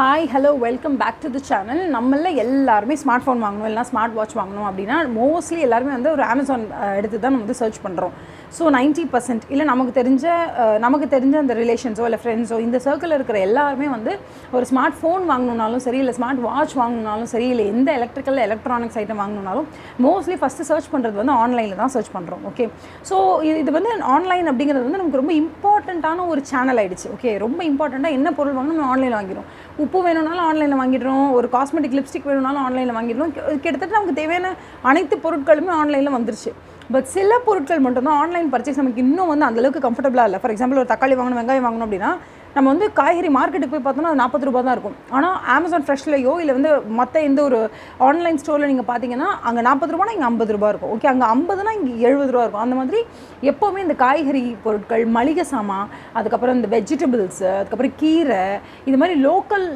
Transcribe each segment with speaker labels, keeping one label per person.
Speaker 1: Hi hello welcome back to the channel நம்மள எல்லாருமே smart phone வாங்கணும் இல்லைனா ஸ்மார்ட் வாட்ச் வாங்கணும் அப்படின்னா மோஸ்ட்லி எல்லாருமே வந்து ஒரு அமேசான் எடுத்து தான் நம்ம வந்து சர்ச் பண்ணுறோம் ஸோ நைன்ட்டி பர்சன்ட் இல்லை நமக்கு தெரிஞ்ச நமக்கு தெரிஞ்ச அந்த ரிலேஷன்ஸோ இல்லை ஃப்ரெண்ட்ஸோ இந்த சர்க்கிளில் இருக்கிற எல்லாருமே வந்து ஒரு ஸ்மார்ட் ஃபோன் வாங்கணுனாலும் சரி இல்லை ஸ்மார்ட் வாட்ச் வாங்கணுனாலும் சரி இல்லை எந்த எலக்ட்ரிக்கல் எலக்ட்ரானிக்ஸ் ஐட்டம் வாங்கணுனாலும் மோஸ்ட்லி ஃபஸ்ட்டு சர்ச் பண்ணுறது வந்து ஆன்லைனில் தான் சர்ச் பண்ணுறோம் ஓகே ஸோ இது வந்து ஆன்லைன் அப்படிங்கிறது வந்து நமக்கு ரொம்ப இம்பார்ட்டண்ட்டான ஒரு சேனல் ஆகிடுச்சு ஓகே ரொம்ப இம்பார்ட்டண்ட்டாக என்ன பொருள் வாங்கணும் நம்ம ஆன்லைனில் வாங்கிடும் உப்பு வேணும்னாலும் ஆன்லைனில் வாங்கிடுறோம் ஒரு காஸ்மெட்டிக் லிப்ஸ்டிக் வேணும்னாலும் ஆன்லைனில் வாங்கிடுறோம். கிட்டத்தட்ட நமக்கு தேவையான அனைத்து பொருட்களுமே ஆன்லைனில் வந்துருச்சு. பட் சில பொருட்கள் மட்டும்தான் ஆன்லைன் பர்ச்சேஸ் நமக்கு இன்னும் வந்து அந்தளவுக்கு கம்ஃபர்டபுளாக இல்லை. ஃபார் எக்ஸாம்பிள் ஒரு தக்காளி வாங்கணும் வெங்காயம் வாங்கணும் அப்படின்னா நம்ம வந்து காய்கறி மார்க்கெட்டுக்கு போய் பார்த்தோம்னா அது நாற்பது ரூபா தான் இருக்கும் ஆனால் அமேசான் ஃப்ரெஷ்லையோ இல்லை வந்து மற்ற எந்த ஒரு ஆன்லைன் ஸ்டோரில் நீங்கள் பார்த்தீங்கன்னா அங்கே நாற்பது ரூபானா இங்கே ஐம்பது ரூபா இருக்கும். ஓகே அங்கே ஐம்பதுனா இங்கே எழுபது ரூபா இருக்கும். அந்த மாதிரி எப்போவுமே இந்த காய்கறி பொருட்கள் மளிகை சாமான் அதுக்கப்புறம் இந்த வெஜிடபிள்ஸு அதுக்கப்புறம் கீரை இது மாதிரி லோக்கல்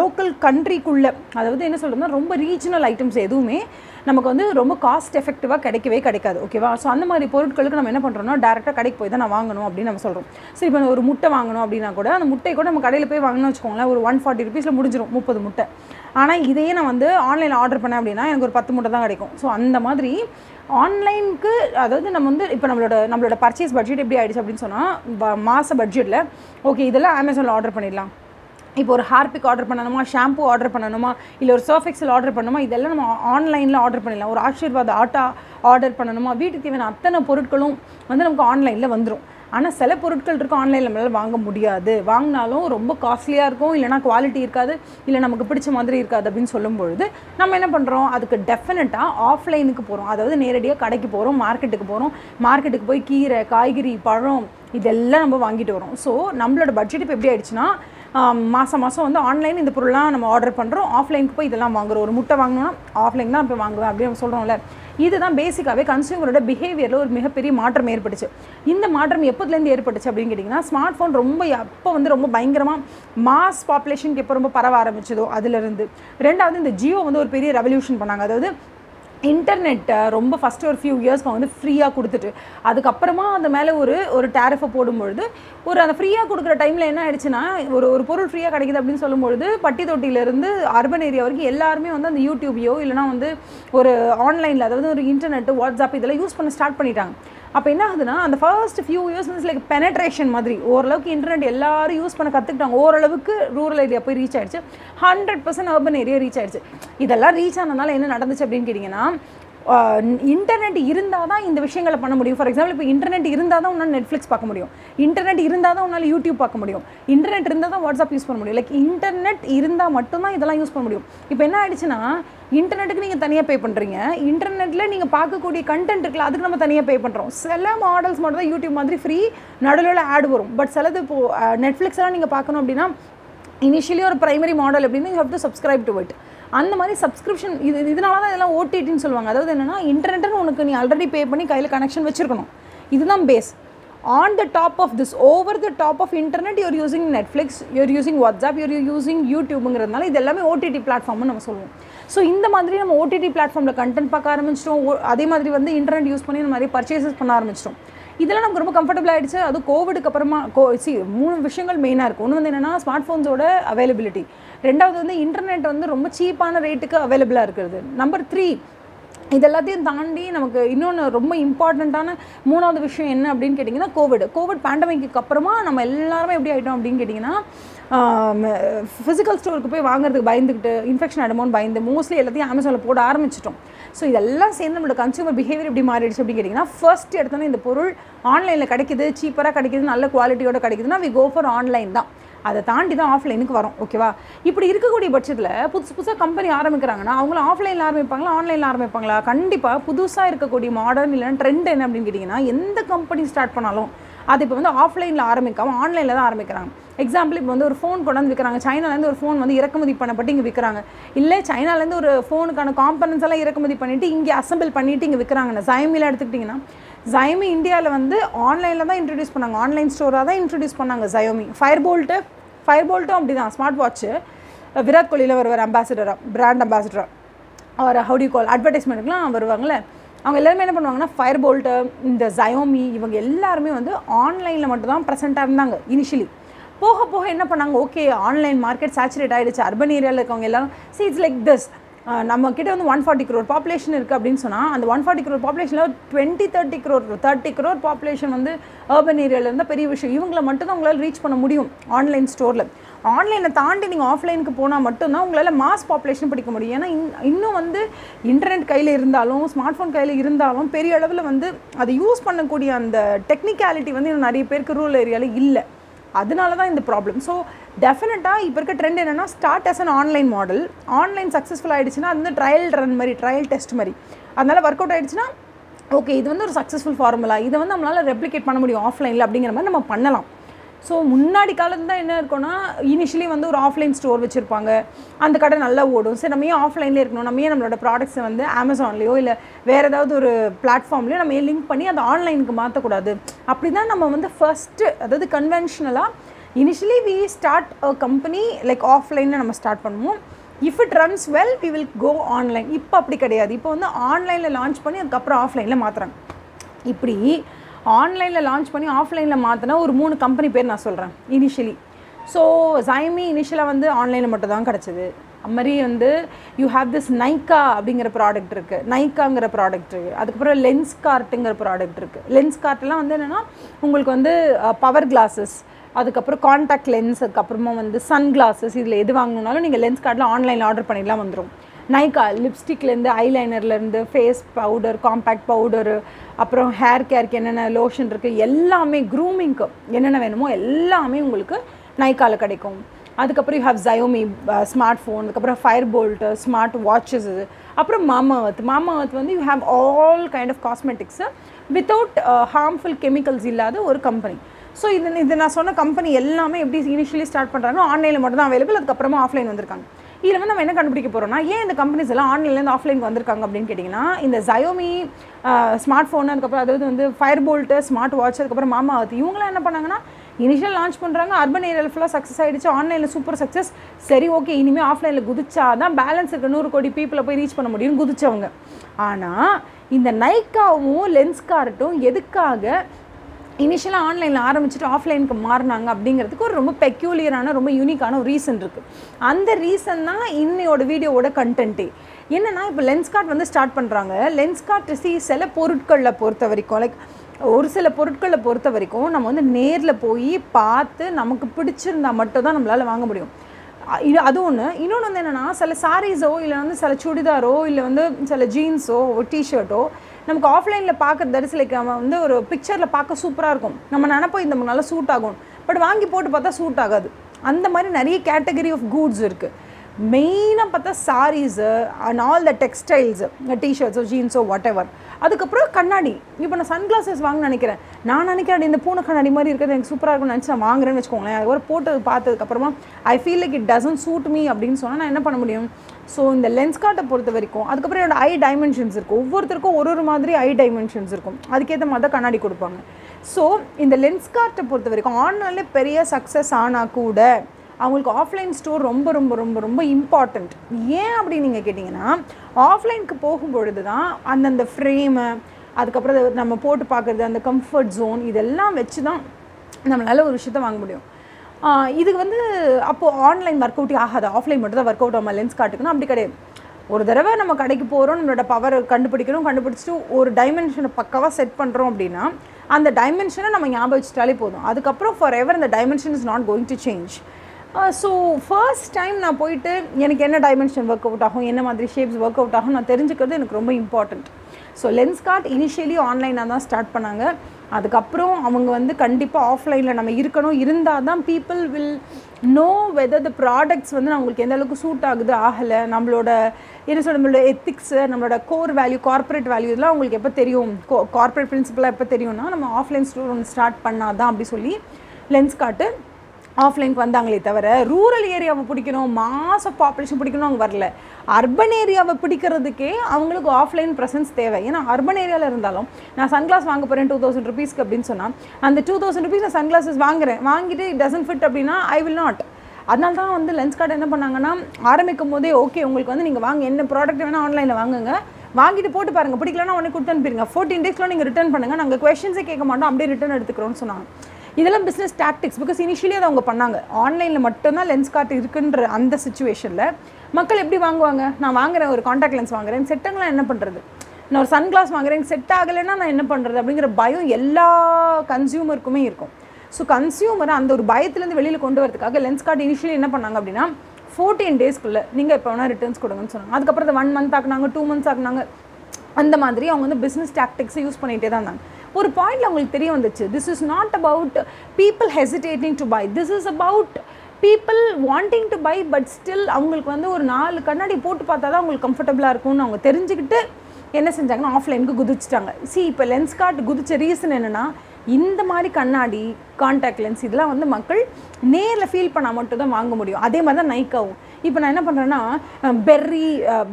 Speaker 1: லோக்கல் கண்ட்ரிக்குள்ளே அதாவது என்ன சொல்கிறதுனா ரொம்ப ரீஜனல் ஐட்டம்ஸ் எதுவுமே நமக்கு வந்து ரொம்ப காஸ்ட் எஃபெக்டிவாக கிடைக்கவே கிடைக்காது ஓகேவா ஸோ அந்த மாதிரி பொருட்களுக்கு நம்ம என்ன பண்ணுறோம்னா டேரெக்டாக கடைக்கு போய் தான் நான் வாங்கணும் அப்படின்னு நம்ம சொல்கிறோம் சரி இப்போ ஒரு முட்டை வாங்கணும் அப்படின்னா கூட அந்த முட்டை கூட நம்ம கடையில் போய் வாங்கணும்னு வச்சுக்கோங்களேன் ஒரு ஒன் ஃபார்ட்டி ருபீஸில் முடிஞ்சிடும் முப்பது முட்டை. ஆனால் இதையே நான் வந்து ஆன்லைனில் ஆர்டர் பண்ணேன் அப்படின்னா எனக்கு ஒரு பத்து முட்டை தான் கிடைக்கும். ஸோ அந்த மாதிரி ஆன்லைனுக்கு அதாவது நம்ம வந்து இப்போ நம்மளோட நம்மளோட பர்ச்சேஸ் பட்ஜெட் எப்படி ஆகிடுச்சு அப்படின்னு சொன்னால் மாத பட்ஜெட்டில் ஓகே இதெல்லாம் அமேசானில் ஆர்டர் பண்ணிடலாம். இப்போ ஒரு ஹார்பிக் ஆர்டர் பண்ணணுமா ஷாம்பு ஆர்டர் பண்ணணுமா இல்லை ஒரு சர்ஃபெக்ஸில் ஆர்டர் பண்ணணுமா இதெல்லாம் நம்ம ஆன்லைனில் ஆர்டர் பண்ணிடலாம். ஒரு ஆசீர்வாத் ஆட்டா ஆர்டர் பண்ணணுமா வீட்டுக்கு தேவையான அத்தனை பொருட்களும் வந்து நமக்கு ஆன்லைனில் வந்துடும் ஆனால் சில பொருட்கள் இருக்கும் ஆன்லைனில் நம்மளால் வாங்க முடியாது. வாங்கினாலும் ரொம்ப காஸ்ட்லியாக இருக்கும் இல்லைனா குவாலிட்டி இருக்காது இல்லை நமக்கு பிடிச்ச மாதிரி இருக்காது அப்படின்னு சொல்லும்பொழுது நம்ம என்ன பண்ணுறோம் அதுக்கு டெஃபினட்டாக ஆஃப்லைனுக்கு போகிறோம் அதாவது நேரடியாக கடைக்கு போகிறோம் மார்க்கெட்டுக்கு போகிறோம் மார்க்கெட்டுக்கு போய் கீரை காய்கறி பழம் இதெல்லாம் நம்ம வாங்கிட்டு வரோம். ஸோ நம்மளோட பட்ஜெட் இப்போ எப்படி ஆயிடுச்சுன்னா மாதம் மாதம் வந்து ஆன்லைன் இந்த பொருள்லாம் நம்ம ஆர்டர் பண்ணுறோம் ஆஃப்லைனுக்கு போய் இதெல்லாம் வாங்குறோம். ஒரு முட்டை வாங்கணும்னா ஆஃப்லைன் தான் இப்போ வாங்குவேன் அப்படின்னு சொல்கிறோம்ல இதுதான் பேசிக்காகவே கன்சியூமரோட பிஹேவியரில் ஒரு மிகப்பெரிய மாற்றம் ஏற்பட்டுச்சு. இந்த மாற்றம் எப்போதுலேருந்து ஏற்பட்டுச்சு அப்படின்னு கேட்டிங்கன்னா ஸ்மார்ட் ஃபோன் ரொம்ப எப்போ வந்து ரொம்ப பயங்கரமாக மாஸ் பாப்புலேஷனுக்கு எப்போ ரொம்ப பரவ ஆரம்பிச்சதோ அதுலேருந்து ரெண்டாவது இந்த ஜியோ வந்து ஒரு பெரிய ரெவல்யூஷன் பண்ணாங்க. அதாவது இன்டர்நெட்டை ரொம்ப ஃபஸ்ட்டு ஒரு ஃபியூ இயர்ஸ் வந்து ஃப்ரீயாக கொடுத்துட்டு அதுக்கப்புறமா அந்த மேலே ஒரு ஒரு டேரிஃபை போடும்பொழுது ஒரு அந்த ஃப்ரீயாக கொடுக்குற டைமில் என்ன ஆயிடுச்சுன்னா ஒரு ஒரு பொருள் ஃப்ரீயாக கிடைக்குது அப்படின்னு சொல்லும்பொழுது பட்டி தொட்டியிலேருந்து அர்பன் ஏரியா வரைக்கும் எல்லாருமே வந்து அந்த யூடியூபையோ இல்லைனா வந்து ஒரு ஆன்லைனில் அதாவது ஒரு இன்டர்நெட்டு வாட்ஸ்அப் இதெல்லாம் யூஸ் பண்ண ஸ்டார்ட் பண்ணிட்டாங்க. அப்போ என்ன ஆகுதுன்னா அந்த first few years means like penetration மாதிரி ஓரளவுக்கு இன்டர்நெட் எல்லாரும் யூஸ் பண்ண கற்றுக்கிட்டாங்க ஓரளவுக்கு ரூரல் ஏரியா போய் ரீச் ஆயிடுச்சு. Hundred percent urban area reach ஆயிடுச்சு. இதெல்லாம் ரீச் ஆனதுனால என்ன நடந்துச்சு அப்படின்னு கேட்டிங்கன்னா இன்டர்நெட் இருந்தால் தான் இந்த விஷயங்களை பண்ண முடியும். ஃபார் எக்ஸாம்பிள் இப்போ இன்டர்நெட் இருந்தால் தான் உன்னால் நெட்ஃப்ளிக்ஸ் பார்க்க முடியும். இன்டர்நெட் இருந்தால் தான் உன்னால் யூடியூப் பார்க்க முடியும். இன்டர்நெட் இருந்தால் தான் வாட்ஸ்அப் யூஸ் பண்ண முடியும். லைக் இன்டர்நெட் இருந்தால் மட்டும்தான் இதெல்லாம் யூஸ் பண்ண முடியும். இப்போ என்ன ஆயிடுச்சுன்னா இன்டர்நெட்டுக்கு நீங்கள் தனியாக பே பண்ணுறீங்க இன்டர்நெட்டில் நீங்கள் பார்க்கக்கூடிய கண்டென்ட் இருக்குல்ல அதுக்கு நம்ம தனியாக பே பண்ணுறோம் சில மாடல்ஸ் மட்டும் தான் யூடியூப் மாதிரி ஃப்ரீ நடுவில் ஆட் வரும். பட் சிலது இப்போது நெட்ஃப்ளிக்ஸ் எல்லாம் நீங்கள் பார்க்கணும் அப்படின்னா இனிஷியலி ஒரு ப்ரைமரி மாடல் அப்படின்னு you have to subscribe to it அந்த மாதிரி சப்ஸ்கிரிப்ஷன் இது இதனால தான் இதெல்லாம் ஓடிடின்னு சொல்லுவாங்க. அதாவது என்னென்னா இன்டர்நெட்டுன்னு உனக்கு நீ ஆல்ரெடி பே பண்ணி கையில் கனெக்ஷன் வச்சுருக்கணும். இதுதான் base on the top of this over the top of internet you're using Netflix you're using WhatsApp you're using யூடியூப்ங்கிறதுனால இது எல்லாமே ஓடிடி பிளாட்ஃபார்ம்னு நம்ம சொல்லுவோம். ஸோ இந்த மாதிரி நம்ம ஓடிடி பிளாட்ஃபார்மில் கண்டென்ட் பார்க்க ஆரம்பிச்சிட்டோம். ஓ- அதே மாதிரி வந்து இன்டர்நெட் யூஸ் பண்ணி நம்ம நிறைய பர்ச்சேசஸ் பண்ண ஆரம்பிச்சிட்டோம். இதெல்லாம் நமக்கு ரொம்ப கம்ஃபர்டபுள் ஆகிடுச்சு அது கோவிடுக்கு அப்புறமா கோ சி மூணு விஷயங்கள் மெயினாக இருக்கும் ஒன்று வந்து என்னென்னா ஸ்மார்ட் ஃபோன்ஸோட அவைலபிலிட்டி ரெண்டாவது வந்து இன்டர்நெட் வந்து ரொம்ப சீப்பான ரேட்டுக்கு அவைலபிளாக இருக்கிறது. நம்பர் த்ரீ இது எல்லாத்தையும் தாண்டி நமக்கு இன்னொன்று ரொம்ப இம்பார்ட்டண்ட்டான மூணாவது விஷயம் என்ன அப்படின்னு கேட்டிங்கன்னா கோவிட் கோவிட் பேண்டமிக்கு அப்புறமா நம்ம எல்லாருமே எப்படி ஆகிட்டோம் அப்படின்னு கேட்டிங்கன்னா ஃபிசிக்கல் ஸ்டோருக்கு போய் வாங்குறதுக்கு பயந்துக்கிட்டு இன்ஃபெக்ஷன் ஆகிடுமோன்னு பயந்து மோஸ்ட்லி எல்லாத்தையும் அமேசானில் போட ஆரம்பிச்சிட்டோம். ஸோ இதெல்லாம் சேர்ந்து நம்மளோட கன்சூமர் பிஹேவியர் எப்படி மாறிடுச்சு அப்படின்னு கேட்டிங்கன்னா ஃபர்ஸ்ட் எடுத்தோன்னே இந்த பொருள் ஆன்லைனில் கிடைக்குது சீப்பராக கிடைக்குது நல்ல குவாலிட்டியோட கிடைக்குதுன்னா வி கோ ஃபார் ஆன்லைன் தான். அதை தாண்டி தான் ஆஃப்லைனுக்கு வரும் ஓகேவா இப்படி இருக்கக்கூடிய பட்சத்தில் புதுசு புதுசாக கம்பெனி ஆரம்பிக்கிறாங்கன்னா அவங்களும் ஆஃப்லைனில் ஆரம்பிப்பாங்களா ஆன்லைனில் ஆரம்பிப்பாங்களா? கண்டிப்பாக புதுசாக இருக்கக்கூடிய மாடர்ன் இல்லைன்னா ட்ரெண்ட் என்ன அப்படின்னு கேட்டிங்கன்னா எந்த கம்பெனி ஸ்டார்ட் பண்ணாலும் அது இப்போ வந்து ஆஃப்லைனில் ஆரம்பிக்காமல் ஆன்லைனில் தான் ஆரம்பிக்கிறாங்க. எக்ஸாம்பிள் இப்போ வந்து ஒரு ஃபோன் கொண்டு வந்து விற்கிறாங்க சைனாலேருந்து ஒரு ஃபோன் வந்து இறக்குமதி பண்ணப்பட்டு இங்கே விற்கிறாங்க இல்லை சைனாலேருந்து ஒரு ஃபோனுக்கான காம்பனன்ஸ் எல்லாம் இறக்குமதி பண்ணிவிட்டு இங்கே அசம்பிள் பண்ணிவிட்டு இங்கே விற்கிறாங்கன்னா ஜைமிலாம் எடுத்துக்கிட்டிங்கன்னா ஜயோமி இந்தியாவில் வந்து ஆன்லைனில் தான் இன்ட்ரடியூஸ் பண்ணாங்க. ஆன்லைன் ஸ்டோராக தான் இன்ட்ரடியூஸ் பண்ணாங்க ஜயோமி ஃபயர் போல்ட்டு ஃபயர் போல்ட்டும் அப்படி தான் ஸ்மார்ட் வாட்ச்சு விராட் கோலியில் வருவார் அம்பாசிடராக பிராண்ட் அம்பாசிடராக அவர் ஹவுடி கால் அட்வர்டைஸ்மெண்ட்டுக்குலாம் வருவாங்கள்ல அவங்க எல்லாருமே என்ன பண்ணுவாங்கன்னா ஃபயர் போல்ட்டு இந்த ஜயோமி இவங்க எல்லாருமே வந்து ஆன்லைனில் மட்டும் தான் ப்ரெசென்ட்டாக இருந்தாங்க இனிஷியலி போக போக என்ன பண்ணாங்க ஓகே ஆன்லைன் மார்க்கெட் சேச்சுரேட் ஆகிடுச்சு அர்பன் ஏரியாவில் இருக்கவங்க எல்லாரும் சி இட்ஸ் லைக் திஸ் நம்ம கிட்ட வந்து ஒன் ஃபார்ட்டி க்ரோர் பாப்புலேஷன் இருக்குது அப்படின்னு சொன்னால் அந்த one forty crore பாப்புலேஷனில் twenty thirty crore thirty crore population வந்து அர்பன் ஏரியாவில் இருந்தால் பெரிய விஷயம். இவங்களை மட்டும் தான் உங்களால் ரீச் பண்ண முடியும் ஆன்லைன் ஸ்டோரில் ஆன்லைனை தாண்டி நீங்கள் ஆஃப்லைனுக்கு போனால் மட்டும்தான் உங்களால் மாஸ் பாப்புலேஷன் படிக்க முடியும். ஏன்னா இன் இன்னும் வந்து இன்டர்நெட் கையில் இருந்தாலும் ஸ்மார்ட் ஃபோன் கையில் இருந்தாலும் பெரிய அளவில் வந்து அதை யூஸ் பண்ணக்கூடிய அந்த டெக்னிக்காலிட்டி வந்து இன்னும் நிறைய பேருக்கு ரூரல் ஏரியாவில் இல்லை. அதனால தான் இந்த ப்ராப்ளம் ஸோ டெஃபினட்டாக இப்போ இருக்க ட்ரெண்ட் என்னென்னா start as an online model online successful ஆகிடுச்சுன்னா அது வந்து ட்ரையல் ரன் மாதிரி ட்ரையல் டெஸ்ட் மாதிரி. அதனால் ஒர்க் அவுட் ஆகிடுச்சுன்னா ஓகே இது வந்து ஒரு சக்ஸஸ்ஃபுல் ஃபார்முலா இதை வந்து நம்மளால் ரெப்ளிகேட் பண்ண முடியும் ஆஃப்லைனில் அப்படிங்கிற மாதிரி நம்ம பண்ணலாம். ஸோ முன்னாடி காலத்துல தான் என்ன இருக்கும்னா இனிஷியலி வந்து ஒரு ஆஃப்லைன் ஸ்டோர் வச்சுருப்பாங்க. அந்த கடை நல்லா ஓடும். சரி நம்ம ஏன் ஆஃப்லைன்லேயே இருக்கணும்? நம்ம ஏன் நம்மளோட ப்ராடக்ட்ஸை வந்து அமேசான்லேயோ இல்லை வேறு ஏதாவது ஒரு பிளாட்ஃபார்ம்லேயோ நம்ம ஏன் லிங்க் பண்ணி அதை ஆன்லைனுக்கு மாற்றக்கூடாது அப்படி தான் நம்ம வந்து ஃபஸ்ட்டு அதாவது கன்வென்ஷனலாக initially we start a company like ஆஃப்லைனில் நம்ம ஸ்டார்ட் பண்ணுவோம். If it runs well we will go online இப்போ அப்படி கிடையாது. இப்போ வந்து ஆன்லைனில் லான்ச் பண்ணி அதுக்கப்புறம் ஆஃப்லைனில் மாற்றுறாங்க இப்படி ஆன்லைனில் லான்ச் பண்ணி ஆஃப்லைனில் மாற்றினா ஒரு மூணு கம்பெனி பேர் நான் சொல்கிறேன் இனிஷியலி ஸோ ஜைமி இனிஷியலாக வந்து ஆன்லைனில் மட்டும் தான் கிடச்சிது. மாதிரி வந்து யூ ஹேவ் திஸ் நைக்கா அப்படிங்கிற ப்ராடக்ட் இருக்குது நைக்காங்கிற ப்ராடக்ட் இருக்குது அதுக்கப்புறம் லென்ஸ் கார்ட்டுங்கிற ப்ராடக்ட் இருக்குது லென்ஸ் கார்ட்லாம் வந்து என்னென்னா உங்களுக்கு வந்து பவர் கிளாஸஸ் அதுக்கப்புறம் காண்டாக்ட் லென்ஸ் அதுக்கப்புறமா வந்து சன் கிளாஸஸ் இதில் எது வாங்கணுனாலும் நீங்கள் லென்ஸ் கார்டில் ஆன்லைனில் ஆர்டர் பண்ணிடலாம் வந்துடும் நைக்கா லிப்ஸ்டிக்லேருந்து ஐலைனர்லேருந்து ஃபேஸ் பவுடர் காம்பேக்ட் பவுடரு அப்புறம் ஹேர் கேருக்கு என்னென்ன லோஷன் இருக்குது எல்லாமே க்ரூமிங்க்கு என்னென்ன வேணுமோ எல்லாமே உங்களுக்கு நைக்காவில் கிடைக்கும். அதுக்கப்புறம் you have Xiaomi smart phone அதுக்கப்புறம் ஃபயர் போல்ட்டு ஸ்மார்ட் வாட்சஸ் அப்புறம் மாமா அர்த் மாமா அர்த் வந்து you have all kind of cosmetics without harmful chemicals இல்லாத ஒரு கம்பெனி ஸோ இது இது நான் சொன்ன கம்பெனி எல்லாமே எப்படி இனிஷியலி ஸ்டார்ட் பண்ணுறாங்கன்னா ஆன்லைனில் மட்டும் தான் அவைலபிள் அதுக்கப்புறமா ஆஃப்லைன் வந்திருக்காங்க. இதில் வந்து நம்ம என்ன கண்டுபிடிக்க போகிறோம்னா ஏன் இந்த கம்பெனிஸ் எல்லாம் ஆன்லைன்லேருந்து ஆஃப்லைனுக்கு வந்திருக்காங்க அப்படின்னு கேட்டிங்கன்னா இந்த ஜயோமி ஸ்மார்ட் ஃபோன் அதுக்கப்புறம் அதாவது வந்து ஃபயர் போல்ட்டு ஸ்மார்ட் வாட்ச் அதுக்கப்புறம் மாமா அர்த் இவங்களாம் என்ன பண்ணாங்கன்னா இனிஷியல் லான்ச் பண்ணுறாங்க அர்பன் ஏரியாவில் ஃபுல்லாக சக்ஸஸ் ஆகிடுச்சு ஆன்லைனில் சூப்பர் சக்ஸஸ் சரி ஓகே இனிமேல் ஆஃப்லைனில் குதிச்சா தான் பேலன்ஸ் இருக்க. நூறு கோடி பீப்புளை போய் ரீச் பண்ண முடியும்னு குதிச்சவங்க. ஆனால் இந்த நைக்காவும் லென்ஸ் கார்ட்டும் எதுக்காக இனிஷியலாக ஆன்லைனில் ஆரம்பிச்சுட்டு ஆஃப்லைனுக்கு மாறினாங்க அப்படிங்கிறதுக்கு ஒரு ரொம்ப பெக்யூலியரான ரொம்ப யூனிக்கான ஒரு ரீசன் இருக்குது அந்த ரீசன் தான் இன்னையோட வீடியோவோட கண்டென்ட்டே என்னென்னா இப்போ லென்ஸ் கார்ட் வந்து ஸ்டார்ட் பண்ணுறாங்க லென்ஸ் கார்ட் சி சில பொருட்களில் பொறுத்த வரைக்கும் லைக் ஒரு சில பொருட்களை பொறுத்த வரைக்கும் நம்ம வந்து நேரில் போய் பார்த்து நமக்கு பிடிச்சிருந்தா மட்டும் தான் நம்மளால் வாங்க முடியும். இது அது ஒன்று இன்னொன்று வந்து என்னென்னா சில சாரீஸோ இல்லை வந்து சில சுடிதாரோ இல்லை வந்து சில ஜீன்ஸோ டிஷர்ட்டோ நமக்கு ஆஃப்லைனில் பார்க்க தரிசு லைக் நம்ம வந்து ஒரு பிக்சரில் பார்க்க சூப்பராக இருக்கும். நம்ம நினைப்போம் இந்த நல்லா சூட் ஆகும். பட் வாங்கி போட்டு பார்த்தா சூட் ஆகாது. அந்த மாதிரி நிறைய கேட்டகரி ஆஃப் கூட்ஸ் இருக்குது மெயினாக பார்த்தா saris and all the textiles டிஷர்ட்ஸோ ஜீன்ஸோ வாட் எவர் அதுக்கப்புறம் கண்ணாடி. இப்போ நான் சன்கிளாஸஸ் வாங்கினு வாங்க நினைக்கிறேன். நான் நினைக்கிறேன் இந்த பூனை கண்ணாடி மாதிரி இருக்கிறது எனக்கு சூப்பராக இருக்கும்னு நினச்சி நான் வாங்குறேன்னு வச்சுக்கோங்களேன். அதுக்கப்புறம் போட்டு பார்த்ததுக்கப்புறமா I feel like it doesn't suit me அப்படின்னு சொன்னால் நான் என்ன பண்ண முடியும்? ஸோ இந்த லென்ஸ் கார்ட்டை பொறுத்த வரைக்கும் அதுக்கப்புறம் என்னோடய ஐ டைமென்ஷன்ஸ் இருக்கும். ஒவ்வொருத்தருக்கும் ஒரு ஒரு மாதிரி ஐ டைமென்ஷன்ஸ் இருக்கும். அதுக்கேற்ற மாதிரி தான் கண்ணாடி கொடுப்பாங்க. ஸோ இந்த லென்ஸ் கார்ட்டை பொறுத்த வரைக்கும் ஆன்லைனில் பெரிய சக்ஸஸ் ஆனால் கூட அவங்களுக்கு ஆஃப்லைன் ஸ்டோர் ரொம்ப ரொம்ப ரொம்ப ரொம்ப இம்பார்ட்டண்ட் ஏன் அப்படி நீங்கள் கேட்டிங்கன்னா ஆஃப்லைனுக்கு போகும்பொழுது தான் அந்தந்த ஃப்ரேமு அதுக்கப்புறம் நம்ம போட்டு பார்க்குறது அந்த கம்ஃபர்ட் ஜோன் இதெல்லாம் வச்சு தான் நம்மளால் ஒரு விஷயத்த வாங்க முடியும். இது வந்து அப்போது ஆன்லைன் ஒர்க் அவுட்டே ஆகாது? ஆஃப்லைன் மட்டும் தான் ஒர்க் அவுட் ஆகும்? லென்ஸ் காட்டுக்குன்னா அப்படி கிடையாது. ஒரு தடவை நம்ம கடைக்கு போகிறோம் நம்மளோட பவர் கண்டுபிடிக்கணும் கண்டுபிடிச்சிட்டு ஒரு டைமென்ஷனை பக்காவாக செட் பண்ணுறோம் அப்படின்னா அந்த டைமென்ஷனை நம்ம ஞாபகம் வச்சுட்டாலே போதும். அதுக்கப்புறம் ஃபார் எவர் அந்த dimension is not going to change so first time நான் போயிட்டு எனக்கு என்ன டைமென்ஷன் ஒர்க் அவுட் ஆகும் என்ன மாதிரி ஷேப்ஸ் ஒர்க் அவுட் ஆகும் நான் தெரிஞ்சுக்கிறது எனக்கு ரொம்ப important so Lenskart initially ஆன்லைனாக தான் ஸ்டார்ட் பண்ணாங்க. அதுக்கப்புறம் அவங்க வந்து கண்டிப்பாக ஆஃப்லைனில் நம்ம இருக்கணும். இருந்தால் தான் people will know whether the products வந்து நம்மளுக்கு எந்த அளவுக்கு சூட் ஆகுது ஆகலை. நம்மளோட என்ன சொல்ல நம்மளோட எத்திக்ஸு நம்மளோட கோர் வேல்யூ கார்ப்பரேட் வேல்யூ இதெல்லாம் உங்களுக்கு எப்போ தெரியும்? கார்ப்பரேட் பிரின்சிபலாக எப்போ தெரியும்னா நம்ம ஆஃப்லைன் ஸ்டோர் ஒன்று ஸ்டார்ட் பண்ணாதான் அப்படி சொல்லி லென்ஸ் காட்டு ஆஃப்லைனுக்கு வந்தாங்களே தவிர ரூரல் ஏரியாவை பிடிக்கணும் மாச பாப்புலேஷன் பிடிக்கணும் அவங்க வரல. அர்பன் ஏரியாவை பிடிக்கிறதுக்கே அவங்களுக்கு ஆஃப்லைன் ப்ரெசன்ஸ் தேவை. ஏன்னா அர்பன் ஏரியாவில் இருந்தாலும் நான் சன்கிளாஸ் வாங்க போகிறேன் டூ தௌசண்ட் ருபீஸ்க்கு அப்படின்னு சொன்னால் அந்த டூ தௌசண்ட் ருபீஸ் நான் சன்கிளாஸஸ் வாங்குறேன். வாங்கிட்டு இட் டசன்ட் ஃபிட் அப்படின்னா ஐ வில் நாட் அதனால தான் வந்து லென்ஸ் கார்டு என்ன பண்ணாங்கன்னா ஆரம்பிக்கும் போதே ஓகே உங்களுக்கு வந்து நீங்கள் வாங்க என்ன ப்ராடக்ட் வேணால் ஆன்லைனில் வாங்குங்க. வாங்கிட்டு போட்டு பாருங்கள் பிடிக்கலன்னா உடனே கொடுத்து அனுப்பிடுங்க. ஃபோர்டீன் டேஸ்க்குள்ள நீங்கள் ரிட்டர்ன் பண்ணுங்கள் நாங்கள் கொஷின்ஸே கேட்க மாட்டோம். அப்படியே ரிட்டர்ன் எடுத்துக்கிறோன்னு சொன்னாங்க. இதெல்லாம் பிஸ்னஸ் டாக்டிக்ஸ் பிகாஸ் இனிஷியலி அதை அவங்க பண்ணாங்க. ஆன்லைனில் மட்டும்தான் லென்ஸ் கார்ட் இருக்குன்ற அந்த சுச்சுவேஷனில் மக்கள் எப்படி வாங்குவாங்க? நான் வாங்குறேன் ஒரு காண்டாக்ட் லென்ஸ் வாங்குறேன். செட்டங்களாம் என்ன பண்ணுறது நான் ஒரு சன் கிளாஸ் வாங்குறேன் செட் ஆகலைன்னா நான் என்ன பண்ணுறது அப்படிங்கிற பயம் எல்லா கன்சியூமருக்குமே இருக்கும். ஸோ கன்சியூமரை அந்த ஒரு பயத்துலேருந்து வெளியில் கொண்டு வரதுக்காக லென்ஸ் கார்டு இனிஷியலி என்ன பண்ணாங்க அப்படின்னா ஃபோர்டீன் டேஸ்க்குள்ளே நீங்கள் இப்போ வேணால் ரிட்டர்ன்ஸ் கொடுங்கன்னு சொன்னாங்க. அதுக்கப்புறம் அதை ஒன் மந்த் ஆக்குனாங்க டூ மந்த்ஸ் ஆக்குனாங்க. அந்த மாதிரி அவங்க வந்து பிஸ்னஸ் டாக்டிக்ஸை யூஸ் பண்ணிகிட்டே தான் இருந்தாங்க. ஒரு பாயிண்டில் அவங்களுக்கு தெரிய வந்துச்சு. This is not about people hesitating to buy this is about people wanting to buy but still அவங்களுக்கு வந்து ஒரு நாலு கண்ணாடி போட்டு பார்த்தா தான் அவங்களுக்கு கம்ஃபர்டபுளாக இருக்கும்னு அவங்க தெரிஞ்சுக்கிட்டு என்ன செஞ்சாங்கன்னா ஆஃப்லைனுக்கு குதிச்சிட்டாங்க. சி இப்போ லென்ஸ் கார்ட் குதிச்ச ரீசன் என்னென்னா இந்த மாதிரி கண்ணாடி காண்டாக்ட் லென்ஸ் இதெல்லாம் வந்து மக்கள் நேரில் ஃபீல் பண்ணால் மட்டும் தான் வாங்க முடியும். அதே மாதிரி தான் நைக்காவும் இப்போ நான் என்ன பண்ணுறேன்னா berry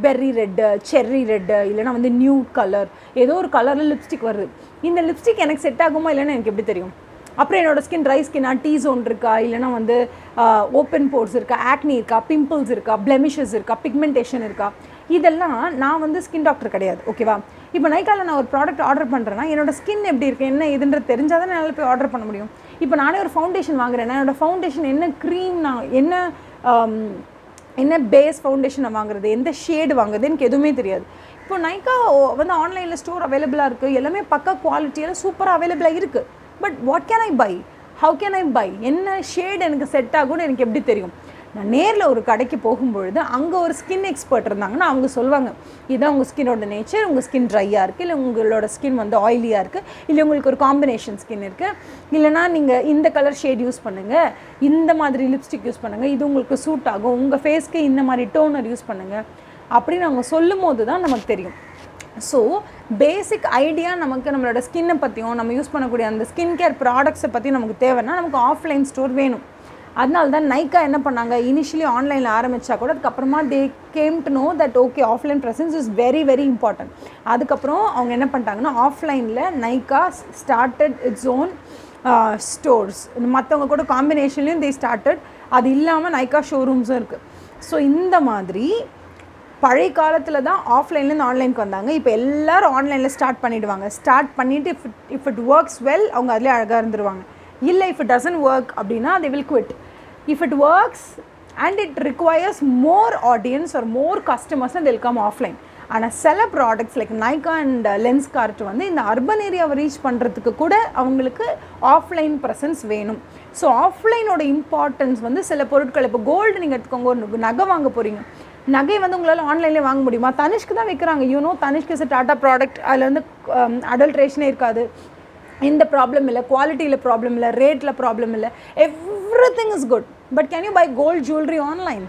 Speaker 1: berry red cherry red இல்லைனா வந்து நியூ கலர் ஏதோ ஒரு கலரில் லிப்ஸ்டிக் வருது. இந்த லிப்ஸ்டிக் எனக்கு செட் ஆகுமா இல்லைன்னு எனக்கு எப்படி தெரியும்? அப்புறம் என்னோடய ஸ்கின் ட்ரை ஸ்கின்னா டீ ஜோன் இருக்கா? இல்லைனா வந்து ஓப்பன் போர்ஸ் இருக்கா? ஆக்னி இருக்கா? பிம்பிள்ஸ் இருக்கா? பிளெமிஷஸ் இருக்கா? பிக்மெண்டேஷன் இருக்கா? இதெல்லாம் நான் வந்து ஸ்கின் டாக்டர் கிடையாது. ஓகேவா இப்போ நைக்காவில் நான் ஒரு ப்ராடக்ட் ஆர்டர் பண்ணுறேன்னா என்னோடய ஸ்கின் எப்படி இருக்குது என்ன இதுன்றது தெரிஞ்சால் தான் என்னால் போய் ஆர்டர் பண்ண முடியும். இப்போ நானே ஒரு ஃபவுண்டேஷன் வாங்குறேன்னா என்னோட ஃபவுண்டேஷன் என்ன க்ரீம் நான் என்ன என்ன பேஸ் ஃபவுண்டேஷனை வாங்குறது எந்த ஷேடு வாங்குறது எனக்கு எதுவுமே தெரியாது. இப்போ நைக்கா வந்து ஆன்லைனில் ஸ்டோர் அவைலபிளாக இருக்குது எல்லாமே பக்கா குவாலிட்டியில் சூப்பராக அவைலபிளாக இருக்குது but what can I buy how can I buy என்ன ஷேட் எனக்கு செட் ஆகும்னு எனக்கு எப்படி தெரியும்? நான் நேரில் ஒரு கடைக்கு போகும்பொழுது அங்கே ஒரு ஸ்கின் எக்ஸ்பர்ட் இருந்தாங்கன்னா அவங்க சொல்லுவாங்க இதான் உங்கள் ஸ்கின்னோட நேச்சர் உங்கள் ஸ்கின் ட்ரையாக இருக்குது இல்லை உங்களோட ஸ்கின் வந்து ஆயிலியாக இருக்குது இல்லை உங்களுக்கு ஒரு காம்பினேஷன் ஸ்கின் இருக்குது இல்லைனா நீங்கள் இந்த கலர் ஷேட் யூஸ் பண்ணுங்கள் இந்த மாதிரி லிப்ஸ்டிக் யூஸ் பண்ணுங்கள் இது உங்களுக்கு சூட் ஆகும் உங்கள் ஃபேஸ்க்கு இந்த மாதிரி டோனர் யூஸ் பண்ணுங்கள் அப்படின்னு அவங்க சொல்லும் போது தான் நமக்கு தெரியும். ஸோ பேசிக் ஐடியா நமக்கு நம்மளோட ஸ்கின்னை பற்றியும் நம்ம யூஸ் பண்ணக்கூடிய அந்த ஸ்கின் கேர் ப்ராடக்ட்ஸை பற்றி நமக்கு தேவைன்னா நமக்கு ஆஃப்லைன் ஸ்டோர் வேணும். அதனால தான் நைக்கா என்ன பண்ணாங்க? இனிஷியலி ஆன்லைனில் ஆரம்பித்தா கூட அதுக்கப்புறமா they came to know that okay offline presence is very very important அதுக்கப்புறம் அவங்க என்ன பண்ணிட்டாங்கன்னா ஆஃப்லைனில் Nykaa started its own stores மற்றவங்க கூட காம்பினேஷன்லேயும் தே ஸ்டார்டட் அது இல்லாமல் நைக்கா ஷோரூம்ஸும் இருக்குது ஸோ இந்த மாதிரி பழைய காலத்தில் தான் ஆஃப்லைன்லேருந்து ஆன்லைனுக்கு வந்தாங்க. இப்போ எல்லோரும் ஆன்லைனில் ஸ்டார்ட் பண்ணிவிடுவாங்க ஸ்டார்ட் பண்ணிவிட்டு if if it works well அவங்க அதிலே அழகாக இருந்துருவாங்க. இல்லை இஃப் இட் டசன்ட் ஒர்க் அப்படின்னா they will quit if it works and it requires more audience or more customers and will come offline ஆனால் சில products like Nykaa and Lenskart வந்து இந்த urban ஏரியாவை ரீச் பண்ணுறதுக்கு கூட அவங்களுக்கு ஆஃப்லைன் ப்ரெசன்ஸ் வேணும். ஸோ ஆஃப்லைனோட இம்பார்ட்டன்ஸ் வந்து சில பொருட்கள் இப்போ கோல்டு நீங்கள் எடுத்துக்கோங்க ஒரு நகை வாங்க போகிறீங்க நகை வந்து உங்களால் ஆன்லைனில் வாங்க முடியுமா? தனிஷ்க்கு தான் வைக்கிறாங்க. You know Tanishq is Tata product அதில் வந்து um, அடல்ட்ரேஷனே இருக்காது. இந்த ப்ராப்ளம் இல்லை குவாலிட்டியில் ப்ராப்ளம் இல்லை ரேட்டில் ப்ராப்ளம் இல்லை everything is good but can you buy gold jewellery online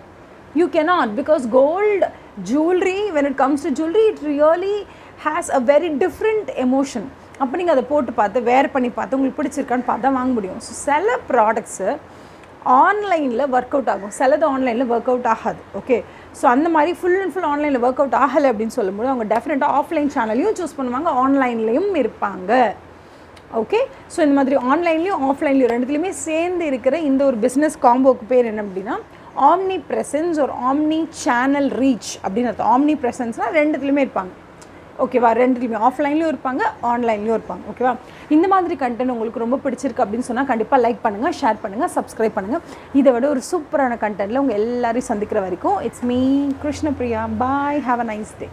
Speaker 1: you cannot because gold jewellery when it comes to jewellery it really has a very different emotion அப்போ நீங்கள் அதை போட்டு பார்த்து வேர் பண்ணி பார்த்து உங்களுக்கு பிடிச்சிருக்கான்னு பார்த்தா வாங்க முடியும். ஸோ சில ப்ராடக்ட்ஸு ஆன்லைனில் ஒர்க் அவுட் ஆகும். சிலது ஆன்லைனில் ஒர்க் அவுட் ஆகாது. ஓகே ஸோ அந்த மாதிரி ஃபுல் அண்ட் ஃபுல் ஆன்லைனில் ஒர்க் அவுட் ஆகலை அப்படின்னு சொல்லும்போது அவங்க டெஃபினட்டாக ஆஃப்லைன் சேனலையும் சூஸ் பண்ணுவாங்க ஆன்லைன்லேயும் இருப்பாங்க. ஓகே ஸோ இந்த மாதிரி ஆன்லைன்லேயும் ஆஃப்லைன்லேயும் ரெண்டுத்துலேயுமே சேர்ந்து இருக்கிற இந்த ஒரு பிஸ்னஸ் காம்போக்கு பேர் என்ன அப்படின்னா ஆம்னி ப்ரெசன்ஸ் ஒரு ஆம்னி சேனல் ரீச் அப்படின்னு அர்த்தம். ஆம்னி ப்ரெசன்ஸ்னால் ரெண்டுத்துலேயுமே இருப்பாங்க. ஓகேவா ரெண்டுலையுமே ஆஃப்லைன்லேயும் இருப்பாங்க ஆன்லைன்லேயும் இருப்பாங்க. ஓகேவா இந்த மாதிரி கண்டென்ட் உங்களுக்கு ரொம்ப பிடிச்சிருக்கு அப்படின்னு சொன்னால் கண்டிப்பாக லைக் பண்ணுங்கள் ஷேர் பண்ணுங்கள் சப்ஸ்கிரைப் பண்ணுங்கள் இதை விட ஒரு சூப்பரான கண்டென்ட்டில் உங்கள் எல்லாரையும் சந்திக்கிற வரைக்கும் it's me Krishnapriya bye have a nice day